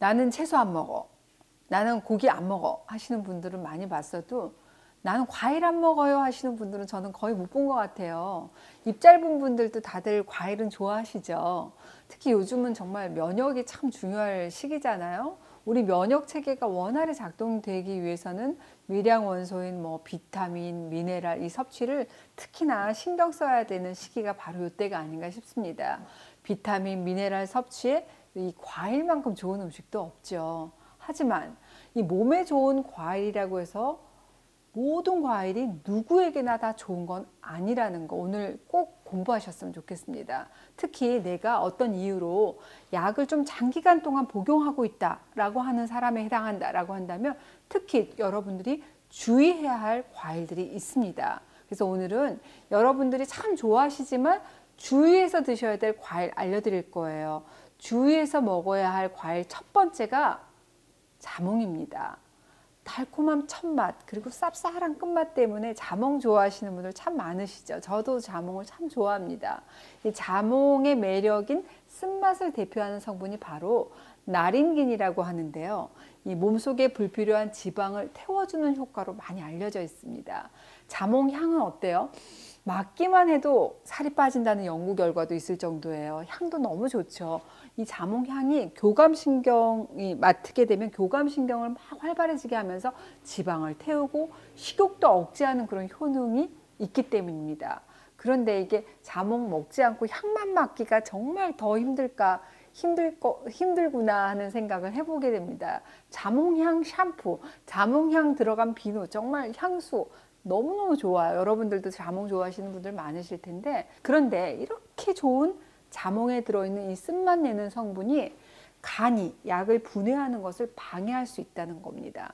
나는 채소 안 먹어. 나는 고기 안 먹어. 하시는 분들은 많이 봤어도 나는 과일 안 먹어요 하시는 분들은 저는 거의 못 본 것 같아요. 입 짧은 분들도 다들 과일은 좋아하시죠. 특히 요즘은 정말 면역이 참 중요할 시기잖아요. 우리 면역 체계가 원활히 작동되기 위해서는 미량 원소인 뭐 비타민, 미네랄 이 섭취를 특히나 신경 써야 되는 시기가 바로 이때가 아닌가 싶습니다. 비타민, 미네랄 섭취에 이 과일만큼 좋은 음식도 없죠. 하지만 이 몸에 좋은 과일이라고 해서 모든 과일이 누구에게나 다 좋은 건 아니라는 거 오늘 꼭 공부하셨으면 좋겠습니다. 특히 내가 어떤 이유로 약을 좀 장기간 동안 복용하고 있다라고 하는 사람에 해당한다라고 한다면 특히 여러분들이 주의해야 할 과일들이 있습니다. 그래서 오늘은 여러분들이 참 좋아하시지만 주의해서 드셔야 될 과일 알려드릴 거예요. 주의해서 먹어야 할 과일 첫 번째가 자몽입니다. 달콤한 첫맛 그리고 쌉쌀한 끝맛 때문에 자몽 좋아하시는 분들 참 많으시죠. 저도 자몽을 참 좋아합니다. 이 자몽의 매력인 쓴맛을 대표하는 성분이 바로 나린긴이라고 하는데요. 이 몸속에 불필요한 지방을 태워주는 효과로 많이 알려져 있습니다. 자몽 향은 어때요? 맡기만 해도 살이 빠진다는 연구 결과도 있을 정도예요. 향도 너무 좋죠. 이 자몽 향이 교감신경이 맡게 되면 교감신경을 막 활발해지게 하면서 지방을 태우고 식욕도 억제하는 그런 효능이 있기 때문입니다. 그런데 이게 자몽 먹지 않고 향만 맡기가 정말 더 힘들까 힘들 거, 힘들구나 하는 생각을 해보게 됩니다. 자몽향 샴푸, 자몽향 들어간 비누, 정말 향수 너무너무 좋아요. 여러분들도 자몽 좋아하시는 분들 많으실 텐데 그런데 이렇게 좋은 자몽에 들어있는 이 쓴맛 내는 성분이 간이 약을 분해하는 것을 방해할 수 있다는 겁니다.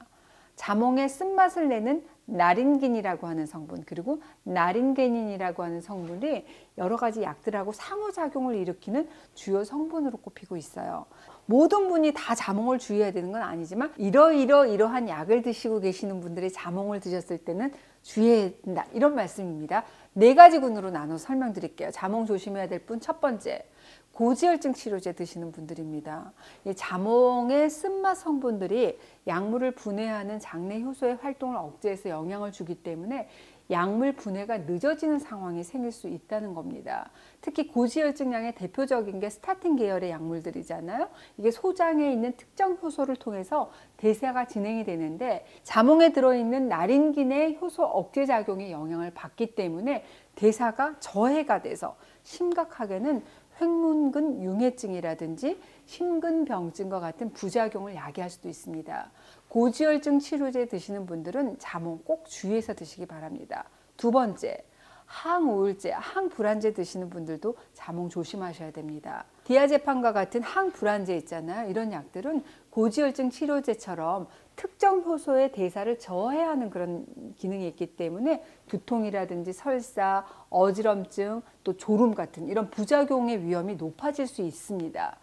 자몽의 쓴맛을 내는 나린긴이라고 하는 성분 그리고 나린게닌이라고 하는 성분이 여러 가지 약들하고 상호작용을 일으키는 주요 성분으로 꼽히고 있어요. 모든 분이 다 자몽을 주의해야 되는 건 아니지만 이러이러 이러한 약을 드시고 계시는 분들이 자몽을 드셨을 때는 주의해야 된다 이런 말씀입니다. 네 가지 군으로 나눠 설명드릴게요. 자몽 조심해야 될 분 첫 번째 고지혈증 치료제 드시는 분들입니다. 이 자몽의 쓴맛 성분들이 약물을 분해하는 장내 효소의 활동을 억제해서 영향을 주기 때문에 약물 분해가 늦어지는 상황이 생길 수 있다는 겁니다. 특히 고지혈증량의 대표적인 게 스타틴 계열의 약물들이잖아요. 이게 소장에 있는 특정 효소를 통해서 대사가 진행이 되는데 자몽에 들어있는 나린긴의 효소 억제 작용에 영향을 받기 때문에 대사가 저해가 돼서 심각하게는 횡문근 융해증이라든지 심근병증과 같은 부작용을 야기할 수도 있습니다. 고지혈증 치료제 드시는 분들은 자몽 꼭 주의해서 드시기 바랍니다. 두 번째, 항우울제, 항불안제 드시는 분들도 자몽 조심하셔야 됩니다. 디아제판과 같은 항불안제 있잖아요. 이런 약들은 고지혈증 치료제처럼 특정 효소의 대사를 저해하는 그런 기능이 있기 때문에 두통이라든지 설사, 어지럼증, 또 졸음 같은 이런 부작용의 위험이 높아질 수 있습니다.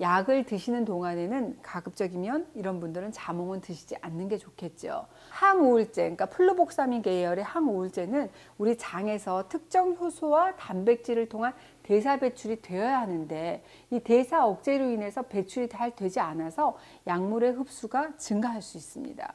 약을 드시는 동안에는 가급적이면 이런 분들은 자몽은 드시지 않는 게 좋겠죠. 항우울제, 그러니까 플루복사민 계열의 항우울제는 우리 장에서 특정 효소와 단백질을 통한 대사 배출이 되어야 하는데 이 대사 억제로 인해서 배출이 잘 되지 않아서 약물의 흡수가 증가할 수 있습니다.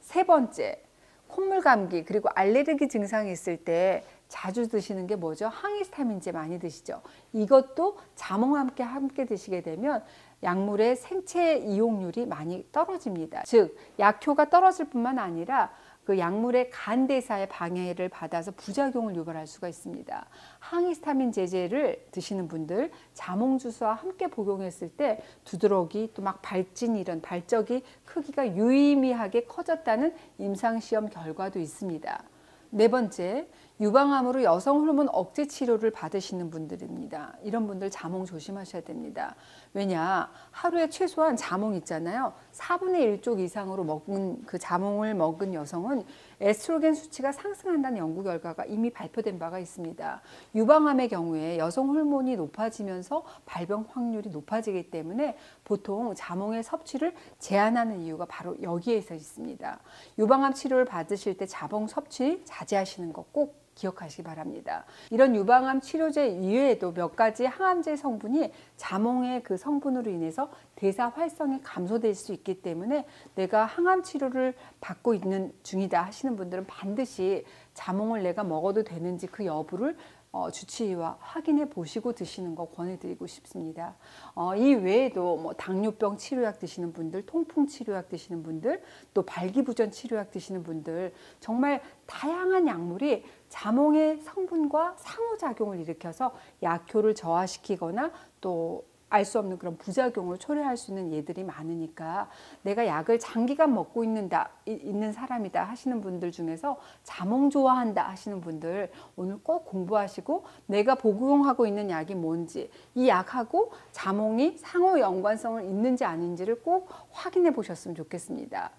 세 번째, 콧물 감기 그리고 알레르기 증상이 있을 때 자주 드시는 게 뭐죠? 항히스타민제 많이 드시죠. 이것도 자몽과 함께 함께 드시게 되면 약물의 생체 이용률이 많이 떨어집니다. 즉 약효가 떨어질 뿐만 아니라 그 약물의 간 대사에 방해를 받아서 부작용을 유발할 수가 있습니다. 항히스타민 제제를 드시는 분들 자몽 주스와 함께 복용했을 때 두드러기 또 막 발진 이런 발적이 크기가 유의미하게 커졌다는 임상 시험 결과도 있습니다. 네 번째, 유방암으로 여성 호르몬 억제 치료를 받으시는 분들입니다. 이런 분들 자몽 조심하셔야 됩니다. 왜냐, 하루에 최소한 자몽 있잖아요. 4분의 1쪽 이상으로 먹은 그 자몽을 먹은 여성은 에스트로겐 수치가 상승한다는 연구 결과가 이미 발표된 바가 있습니다. 유방암의 경우에 여성 호르몬이 높아지면서 발병 확률이 높아지기 때문에 보통 자몽의 섭취를 제한하는 이유가 바로 여기에서 있습니다. 유방암 치료를 받으실 때 자몽 섭취 자제하시는 것꼭 기억하시기 바랍니다. 이런 유방암 치료제 이외에도 몇 가지 항암제 성분이 자몽의 그 성분으로 인해서 대사 활성이 감소될 수 있기 때문에 내가 항암 치료를 받고 있는 중이다 하시는 분들은 반드시 자몽을 내가 먹어도 되는지 그 여부를 어, 주치의와 확인해 보시고 드시는 거 권해드리고 싶습니다. 어, 이 외에도 뭐 당뇨병 치료약 드시는 분들, 통풍 치료약 드시는 분들, 또 발기부전 치료약 드시는 분들 정말 다양한 약물이 자몽의 성분과 상호작용을 일으켜서 약효를 저하시키거나 또 알 수 없는 그런 부작용을 초래할 수 있는 예들이 많으니까 내가 약을 장기간 먹고 있는다 있는 사람이다 하시는 분들 중에서 자몽 좋아한다 하시는 분들 오늘 꼭 공부하시고 내가 복용하고 있는 약이 뭔지 이 약하고 자몽이 상호 연관성을 있는지 아닌지를 꼭 확인해 보셨으면 좋겠습니다.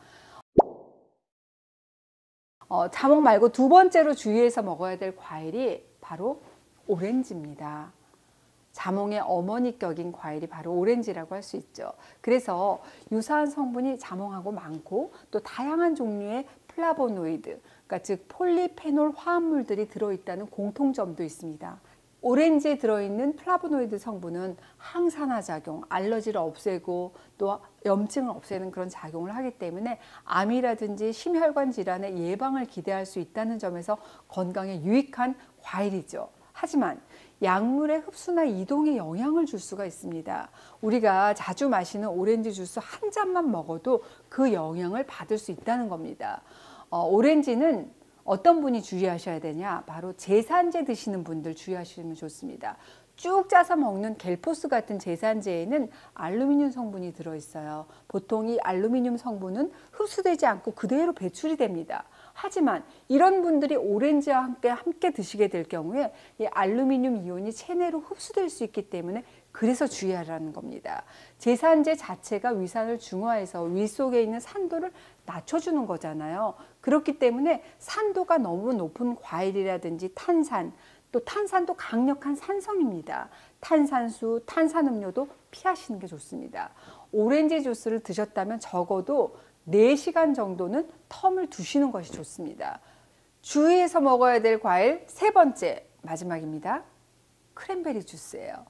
어, 자몽 말고 두 번째로 주의해서 먹어야 될 과일이 바로 오렌지입니다. 자몽의 어머니격인 과일이 바로 오렌지라고 할 수 있죠. 그래서 유사한 성분이 자몽하고 많고 또 다양한 종류의 플라보노이드, 그러니까 즉 폴리페놀 화합물들이 들어있다는 공통점도 있습니다. 오렌지에 들어있는 플라보노이드 성분은 항산화 작용, 알러지를 없애고 또 염증을 없애는 그런 작용을 하기 때문에 암이라든지 심혈관 질환의 예방을 기대할 수 있다는 점에서 건강에 유익한 과일이죠. 하지만 약물의 흡수나 이동에 영향을 줄 수가 있습니다. 우리가 자주 마시는 오렌지 주스 한 잔만 먹어도 그 영향을 받을 수 있다는 겁니다. 어, 오렌지는 어떤 분이 주의하셔야 되냐? 바로 제산제 드시는 분들 주의하시면 좋습니다. 쭉 짜서 먹는 겔포스 같은 제산제에는 알루미늄 성분이 들어있어요. 보통 이 알루미늄 성분은 흡수되지 않고 그대로 배출이 됩니다. 하지만 이런 분들이 오렌지와 함께 함께 드시게 될 경우에 이 알루미늄 이온이 체내로 흡수될 수 있기 때문에 그래서 주의하라는 겁니다. 제산제 자체가 위산을 중화해서 위 속에 있는 산도를 낮춰주는 거잖아요. 그렇기 때문에 산도가 너무 높은 과일이라든지 탄산, 또 탄산도 강력한 산성입니다. 탄산수, 탄산음료도 피하시는 게 좋습니다. 오렌지 주스를 드셨다면 적어도 4시간 정도는 term을 두시는 것이 좋습니다. 주의해서 먹어야 될 과일 세 번째 마지막입니다. 크랜베리 주스예요.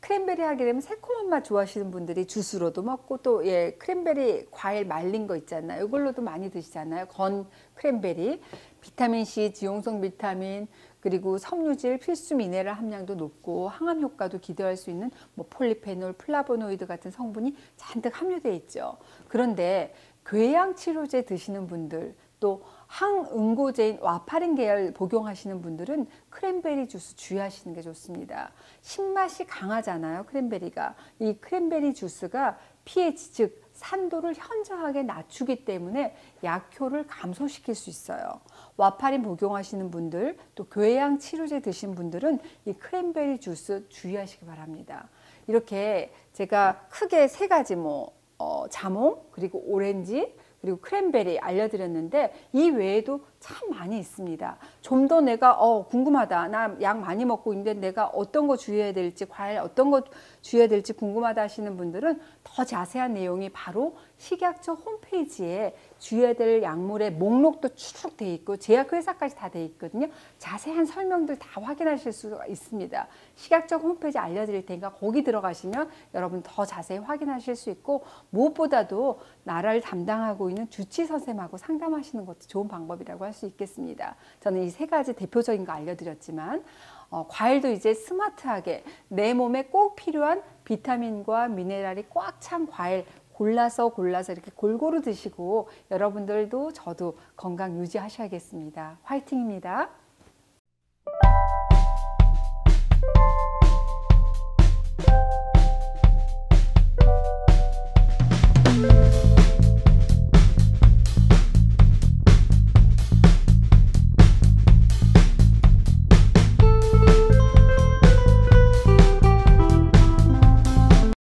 크랜베리 하게 되면 새콤한 맛 좋아하시는 분들이 주스로도 먹고 또 예, 크랜베리 과일 말린 거 있잖아요. 이걸로도 많이 드시잖아요. 건 크랜베리, 비타민 C, 지용성 비타민, 그리고 섬유질, 필수 미네랄 함량도 높고 항암 효과도 기대할 수 있는 뭐 폴리페놀, 플라보노이드 같은 성분이 잔뜩 함유되어 있죠. 그런데 궤양 치료제 드시는 분들 또 항응고제인 와파린 계열 복용하시는 분들은 크랜베리 주스 주의하시는 게 좋습니다. 신맛이 강하잖아요. 크랜베리가. 이 크랜베리 주스가 pH 즉 산도를 현저하게 낮추기 때문에 약효를 감소시킬 수 있어요. 와파린 복용하시는 분들 또 교양 치료제 드신 분들은 이 크랜베리 주스 주의하시기 바랍니다. 이렇게 제가 크게 세 가지 뭐 어, 자몽 그리고 오렌지 그리고 크랜베리 알려드렸는데 이 외에도 참 많이 있습니다. 좀 더 내가 어 궁금하다. 나 약 많이 먹고 있는데 내가 어떤 거 주의해야 될지 과일 어떤 거 주의해야 될지 궁금하다 하시는 분들은 더 자세한 내용이 바로 식약처 홈페이지에 주의해야 될 약물의 목록도 쭉 돼 있고 제약회사까지 다 돼 있거든요. 자세한 설명들 다 확인하실 수가 있습니다. 식약처 홈페이지 알려드릴 테니까 거기 들어가시면 여러분 더 자세히 확인하실 수 있고 무엇보다도 나라를 담당하고 있는 주치 선생님하고 상담하시는 것도 좋은 방법이라고 할 수 있겠습니다. 저는 이 세 가지 대표적인 거 알려드렸지만 어, 과일도 이제 스마트하게 내 몸에 꼭 필요한 비타민과 미네랄이 꽉 찬 과일 골라서 골라서 이렇게 골고루 드시고 여러분들도 저도 건강 유지하셔야겠습니다. 화이팅입니다.